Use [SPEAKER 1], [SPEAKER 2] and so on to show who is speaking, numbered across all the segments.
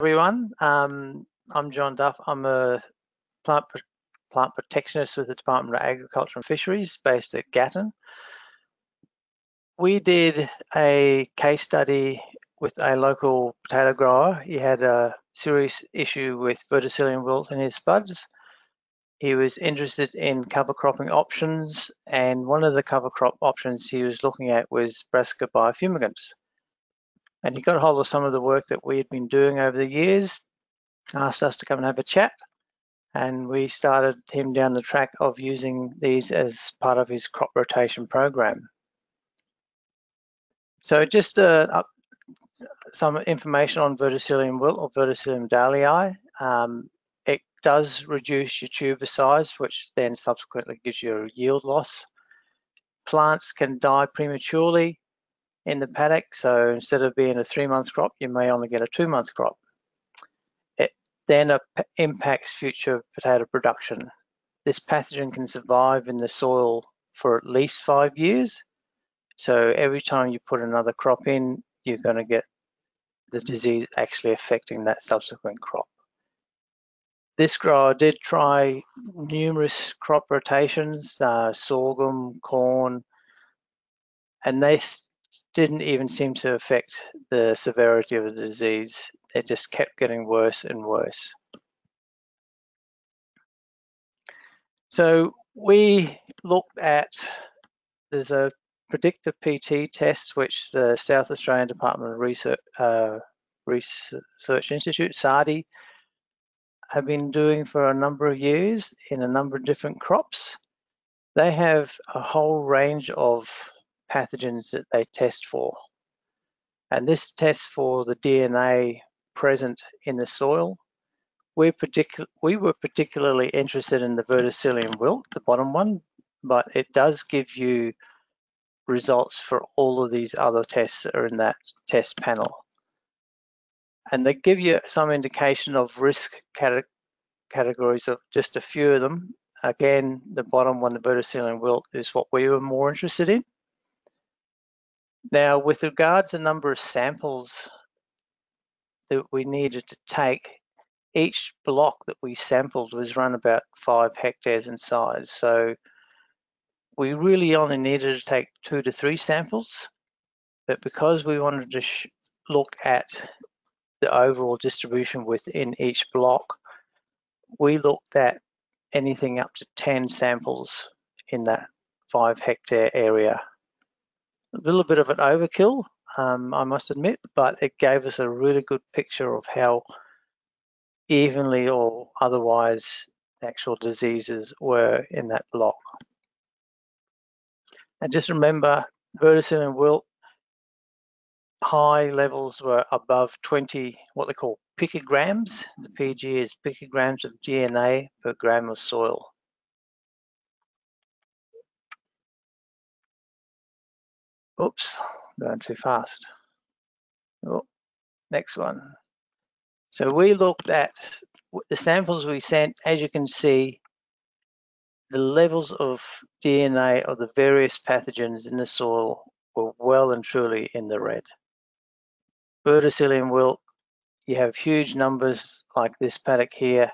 [SPEAKER 1] everyone. Um, I'm John Duff. I'm a plant, plant protectionist with the Department of Agriculture and Fisheries based at Gatton. We did a case study with a local potato grower. He had a serious issue with verticillium wilt in his spuds. He was interested in cover cropping options, and one of the cover crop options he was looking at was brassica biofumigants. And he got a hold of some of the work that we had been doing over the years, asked us to come and have a chat, and we started him down the track of using these as part of his crop rotation program. So just uh, some information on verticillium wilt or verticillium dahliae. Um, it does reduce your tuber size, which then subsequently gives you a yield loss. Plants can die prematurely in the paddock, so instead of being a three-month crop, you may only get a two-month crop. It then impacts future potato production. This pathogen can survive in the soil for at least five years. So every time you put another crop in, you're going to get the disease actually affecting that subsequent crop. This grower did try numerous crop rotations, uh, sorghum, corn, and they didn't even seem to affect the severity of the disease. It just kept getting worse and worse. So we looked at, there's a PreDicta Pt test, which the South Australian Department of Research, uh, Research Institute, SARDI, have been doing for a number of years in a number of different crops. They have a whole range of pathogens that they test for. And this tests for the DNA present in the soil. we particu we were particularly interested in the verticillium wilt, the bottom one, but it does give you results for all of these other tests that are in that test panel and they give you some indication of risk categories of just a few of them. Again, the bottom one, the verticillium wilt, is what we were more interested in. Now, with regards to the number of samples that we needed to take, each block that we sampled was run about five hectares in size. So we really only needed to take two to three samples, but because we wanted to look at the overall distribution within each block, we looked at anything up to 10 samples in that five hectare area. A little bit of an overkill, um, I must admit, but it gave us a really good picture of how evenly or otherwise actual diseases were in that block. And just remember, verticillium wilt high levels were above 20, what they call picograms. The PG is picograms of DNA per gram of soil. Oops, going too fast. Oh, next one. So we looked at the samples we sent, as you can see, the levels of DNA of the various pathogens in the soil were well and truly in the red verticillium wilt, you have huge numbers like this paddock here,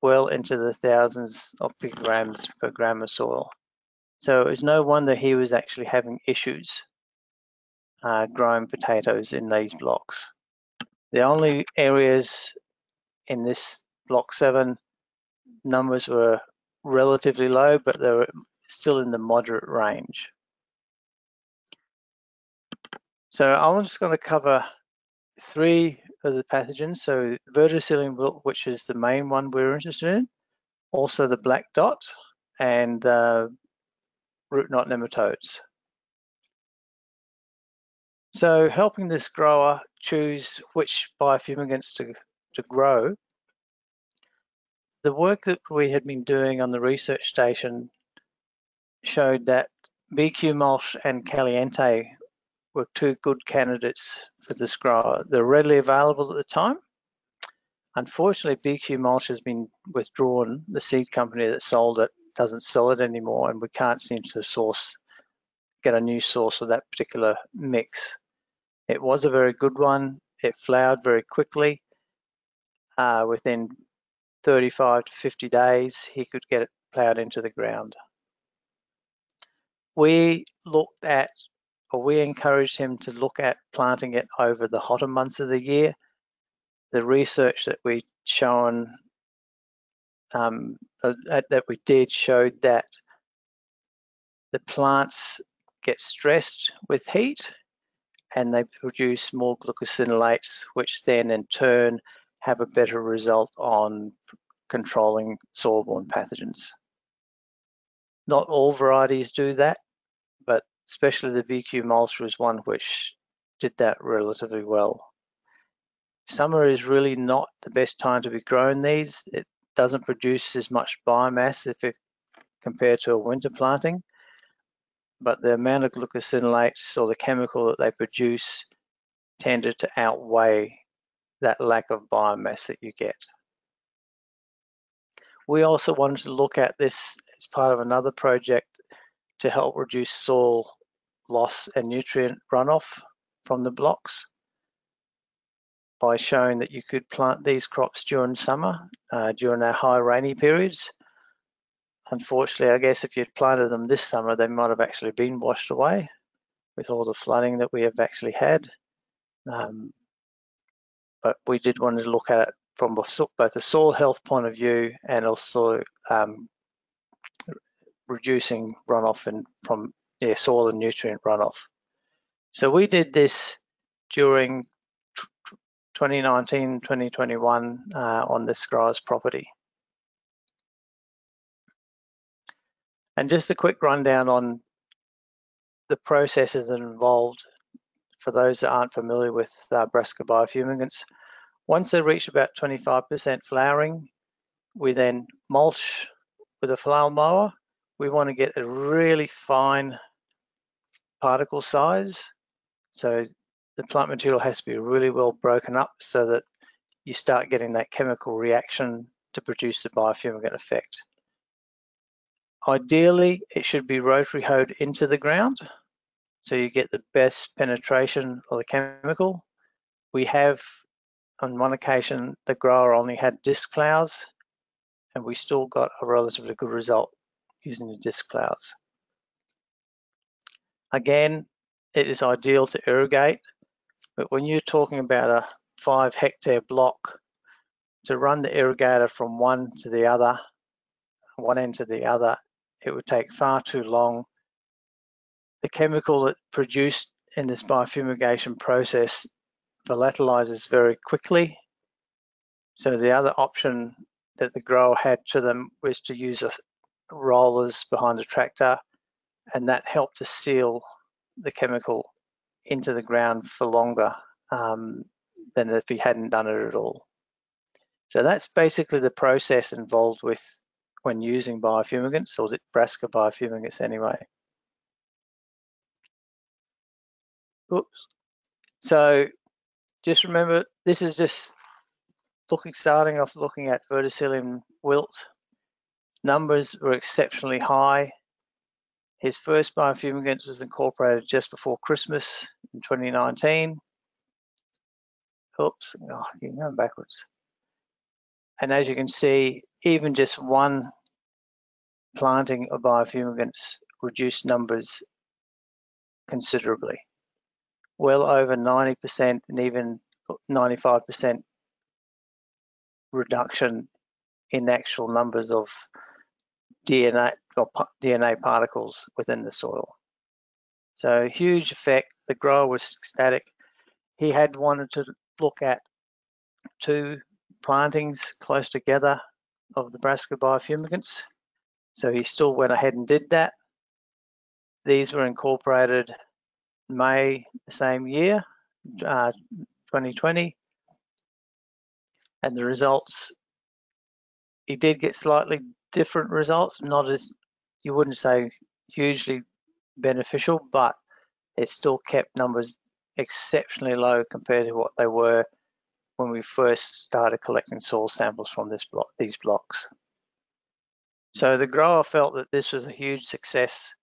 [SPEAKER 1] well into the thousands of picograms per gram of soil. So it's no wonder he was actually having issues uh, growing potatoes in these blocks. The only areas in this block seven numbers were relatively low, but they were still in the moderate range. So I'm just going to cover three of the pathogens. So verticillium wilt, which is the main one we're interested in, also the black dot and uh, root knot nematodes. So helping this grower choose which biofumigants to, to grow, the work that we had been doing on the research station showed that BQ mulch and Caliente were two good candidates for this grower. They're readily available at the time. Unfortunately, BQ Mulch has been withdrawn. The seed company that sold it doesn't sell it anymore, and we can't seem to source, get a new source of that particular mix. It was a very good one. It flowered very quickly, uh, within 35 to 50 days, he could get it ploughed into the ground. We looked at, or we encouraged him to look at planting it over the hotter months of the year. The research that we shown um, uh, that we did showed that the plants get stressed with heat and they produce more glucosinolates, which then in turn have a better result on controlling soil-borne pathogens. Not all varieties do that, but especially the BQ Mulcher is one which did that relatively well. Summer is really not the best time to be growing these. It doesn't produce as much biomass if compared to a winter planting, but the amount of glucosinolates or the chemical that they produce tended to outweigh that lack of biomass that you get. We also wanted to look at this as part of another project to help reduce soil loss and nutrient runoff from the blocks by showing that you could plant these crops during summer, uh, during our high rainy periods. Unfortunately, I guess if you'd planted them this summer, they might have actually been washed away with all the flooding that we have actually had. Um, but we did want to look at it from both a soil health point of view and also um, reducing runoff and from yeah, soil and nutrient runoff. So we did this during 2019, 2021 uh, on this growers property. And just a quick rundown on the processes involved for those that aren't familiar with uh, brassica biofumigants. Once they reach about 25% flowering, we then mulch with a flail mower. We want to get a really fine particle size. So the plant material has to be really well broken up so that you start getting that chemical reaction to produce the biofumigant effect. Ideally, it should be rotary hoed into the ground so you get the best penetration of the chemical. We have, on one occasion, the grower only had disc plows and we still got a relatively good result using the disc plows. Again, it is ideal to irrigate but when you're talking about a five hectare block, to run the irrigator from one to the other, one end to the other, it would take far too long. The chemical that produced in this biofumigation process volatilizes very quickly. So the other option that the grower had to them was to use a rollers behind the tractor and that helped to seal the chemical into the ground for longer um, than if he hadn't done it at all. So that's basically the process involved with when using biofumigants or the brassica biofumigants anyway. Oops. So just remember, this is just looking, starting off looking at verticillium wilt. Numbers were exceptionally high. His first biofumigant was incorporated just before Christmas in 2019. Oops, oh, going backwards. And as you can see, even just one planting of biofumigants reduced numbers considerably. Well over 90% and even 95% reduction in actual numbers of DNA or DNA particles within the soil. So huge effect. The grower was ecstatic. He had wanted to look at two plantings close together of the brassica biofumigants. So he still went ahead and did that. These were incorporated May the same year, uh, 2020. And the results, he did get slightly different results, not as you wouldn't say hugely beneficial, but it still kept numbers exceptionally low compared to what they were when we first started collecting soil samples from this block, these blocks. So the grower felt that this was a huge success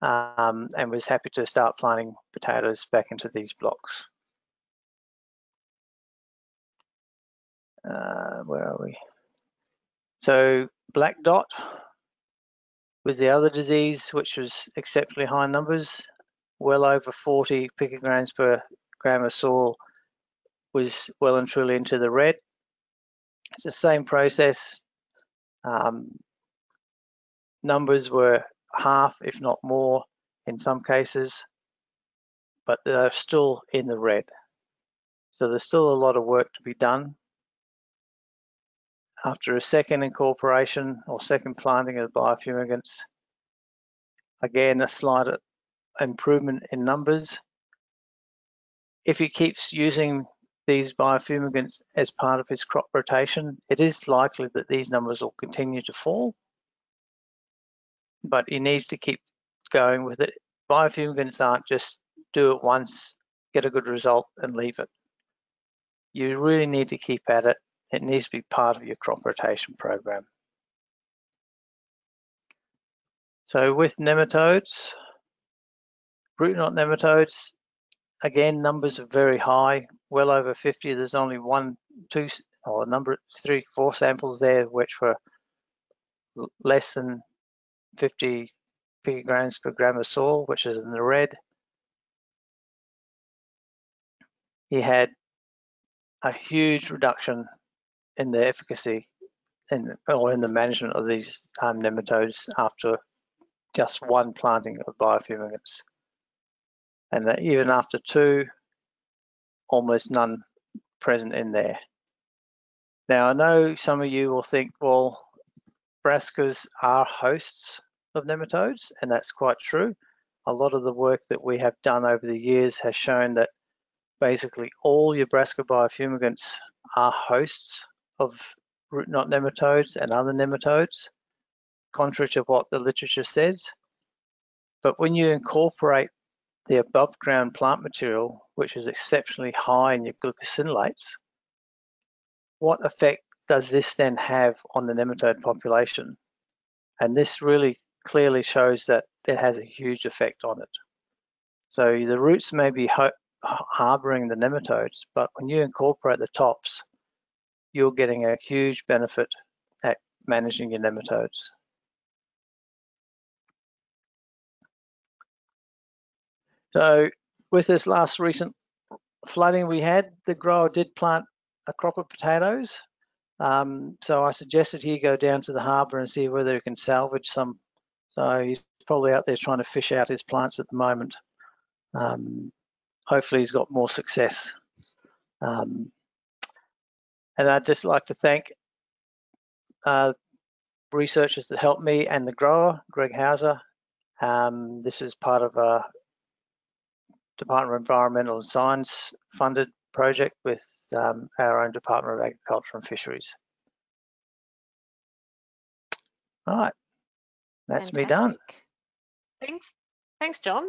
[SPEAKER 1] um, and was happy to start planting potatoes back into these blocks. uh, where are we? So black dot was the other disease, which was exceptionally high numbers, well over 40 picograms per gram of soil was well and truly into the red. It's the same process. Um, numbers were half, if not more, in some cases, but they're still in the red. So there's still a lot of work to be done. After a second incorporation or second planting of biofumigants, again, a slight improvement in numbers. If he keeps using these biofumigants as part of his crop rotation, it is likely that these numbers will continue to fall, but he needs to keep going with it. Biofumigants aren't just do it once, get a good result and leave it. You really need to keep at it. It needs to be part of your crop rotation program. So with nematodes, root knot nematodes, again, numbers are very high, well over 50. There's only one, two, or number, three, four samples there which were less than 50 picograms per gram of soil, which is in the red. He had a huge reduction in the efficacy in, or in the management of these um, nematodes after just one planting of biofumigants and that even after two, almost none present in there. Now, I know some of you will think, well, brassicas are hosts of nematodes, and that's quite true. A lot of the work that we have done over the years has shown that basically all your brassica biofumigants are hosts of root knot nematodes and other nematodes, contrary to what the literature says. But when you incorporate the above ground plant material, which is exceptionally high in your glucosinolates, what effect does this then have on the nematode population? And this really clearly shows that it has a huge effect on it. So the roots may be harboring the nematodes, but when you incorporate the tops, you're getting a huge benefit at managing your nematodes. So with this last recent flooding we had, the grower did plant a crop of potatoes. Um, so I suggested he go down to the harbour and see whether he can salvage some. So he's probably out there trying to fish out his plants at the moment. Um, hopefully he's got more success. Um, and I'd just like to thank uh, researchers that helped me and the grower, Greg Hauser. Um, this is part of a Department of Environmental and Science funded project with um, our own Department of Agriculture and Fisheries. All right, that's Fantastic. me done.
[SPEAKER 2] Thanks, thanks, John.